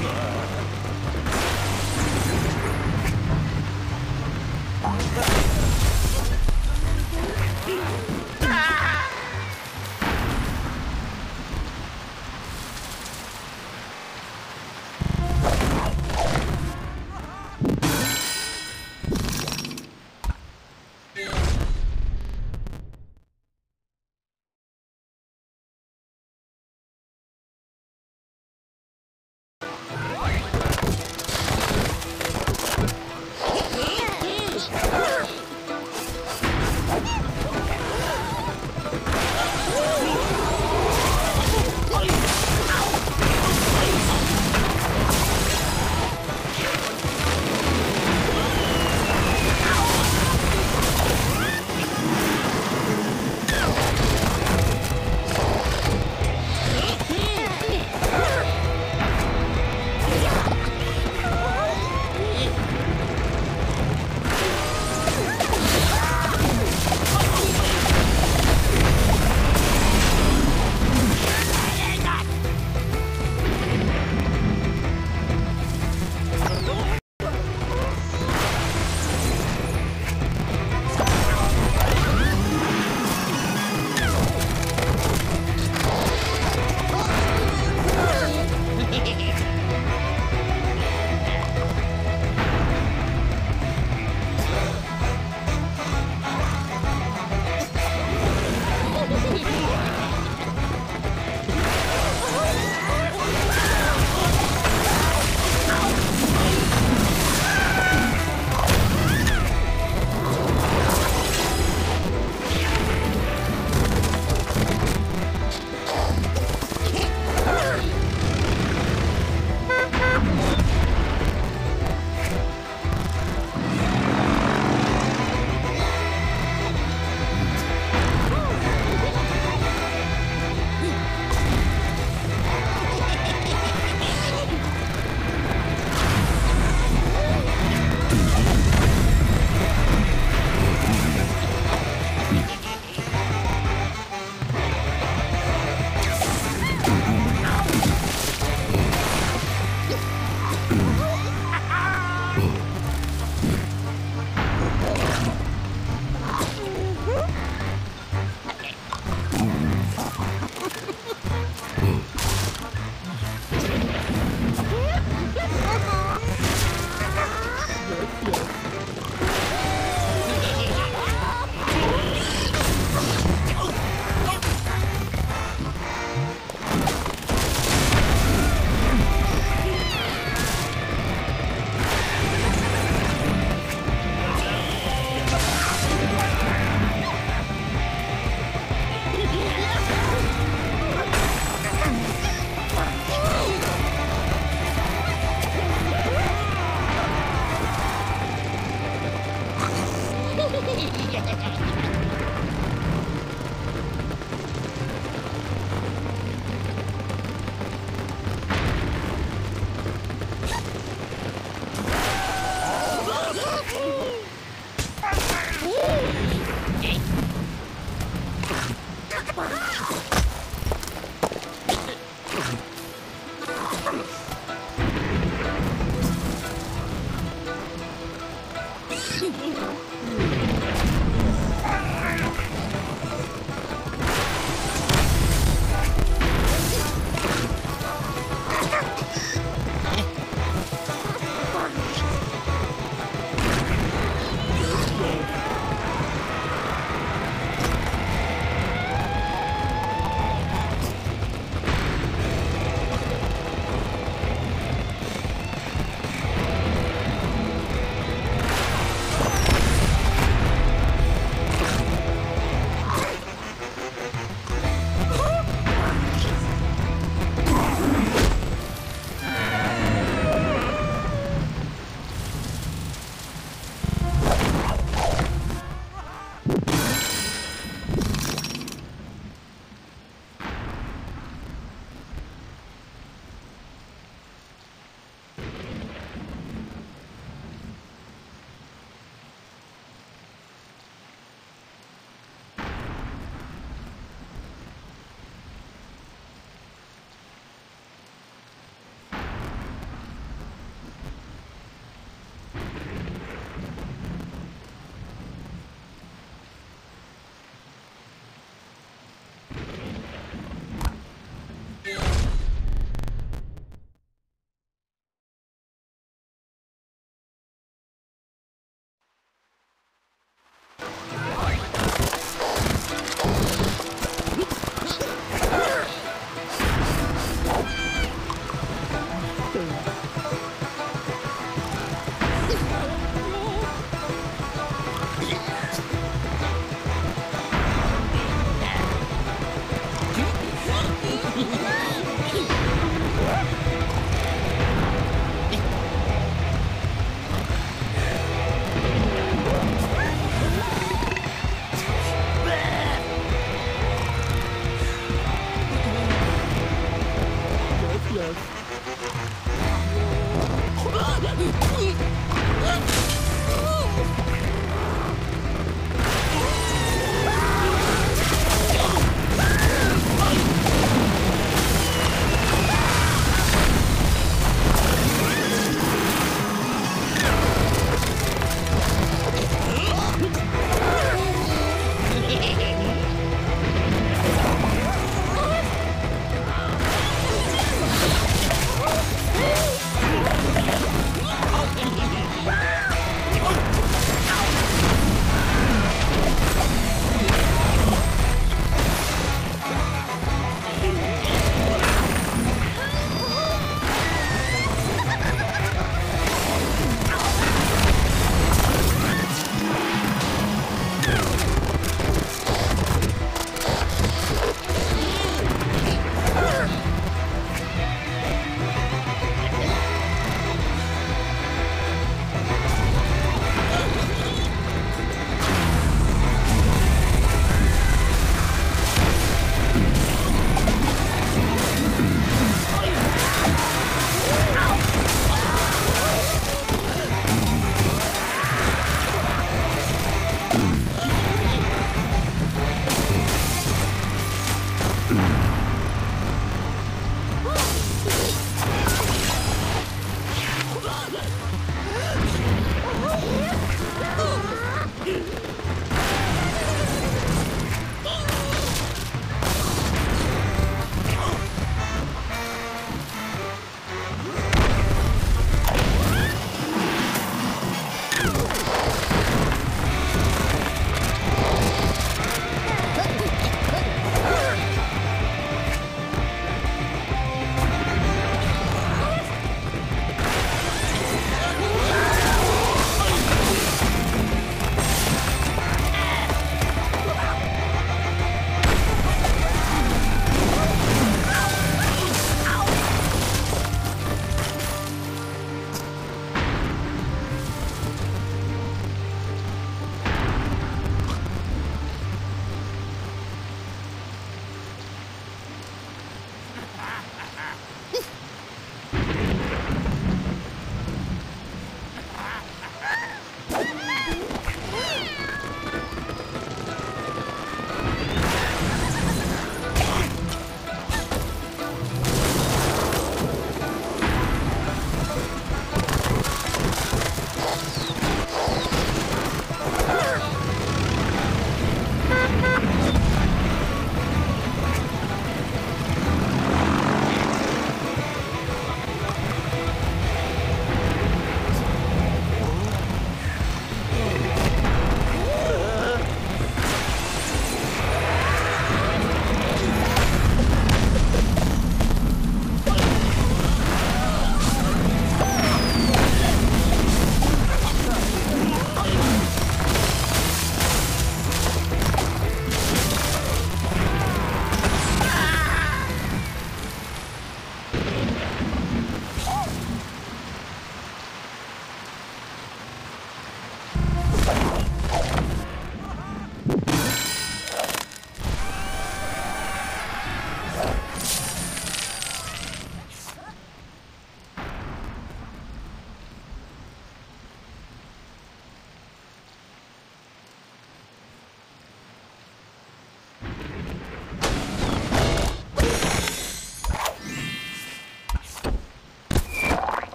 Uh.